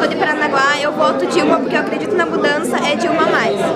sou de Paranaguá, eu voto Dilma porque eu acredito na mudança, é Dilma mais.